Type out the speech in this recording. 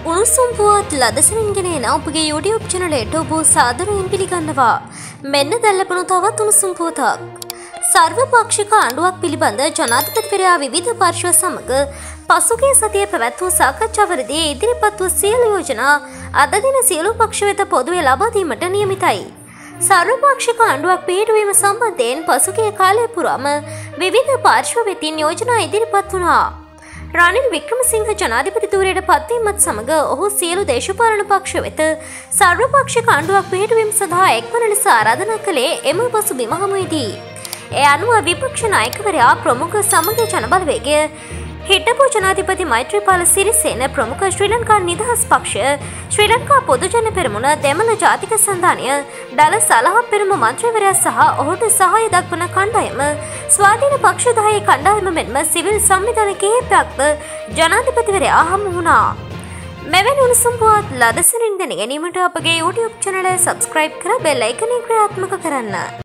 උණුසුම් පුවත් ලදසනින්ගෙන එන ඔබගේ YouTube චැනලයට ඔබ සාදරයෙන් පිළිගන්නවා. මෙන්න දැල්ලපනු තවත් උණුසුම් පුවතක්. සර්වපාක්ෂික ආණ්ඩුවක් පිළිබඳ ජනාධිපතිවරයා විවිධ පර්ශ්ව සමග පසුගිය සතිය පැවැත් වූ සාකච්ඡාවලදී ඉදිරිපත් වූ සියලු යෝජනා අද දින සියලු පක්ෂ වෙත පොදුවේ ලබා දීමට නියමිතයි. සර්වපාක්ෂික ආණ්ඩුවක් පිහිටුවීම සම්බන්ධයෙන් පසුගිය කාලය පුරාම විවිධ පාර්ශ්ව වෙතින් යෝජනා ඉදිරිපත් වුණා. රනිල් වික්‍රමසිංහ ජනාධිපතිතුරයට පත්වීමත් සමඟ ඔහු සියලු දේශපාලන පක්ෂ වෙත සර්වපක්ෂ කාණ්ඩුවක් පිහිටුවීම සඳහා එක්වන ලෙස ආරාධනා කළේ එම පසු බිමහමුවේදී. එය අනුව විපක්ෂ නායකවරයා ප්‍රමුඛ සමග ජනබලවේගය හිටපු ජනාධිපති මෛත්‍රීපාල සිරිසේන ප්‍රමුඛ ශ්‍රී ලංකා නිදහස් පක්ෂ ශ්‍රී ලංකා පොදුජන පෙරමුණ දෙමළ ජාතික සන්ධානය ඩල සලහ පෙරම මන්ත්‍රවරයා සහ ඔහුට සහය දක්වන කණ්ඩායම ස්වාධීන පක්ෂදායේ කණ්ඩායම මෙන්ම සිවිල් සංවිධාන කිහිපයක්ද ජනාධිපතිවරයා හමු වුණා. මෙවැනි උණුසුම් පුවත් ලදසරින් දැන ගැනීමට අපගේ YouTube චැනල සබස්ක්‍රයිබ් කර බෙල් අයිකනය ක්‍රියාත්මක කරන්න.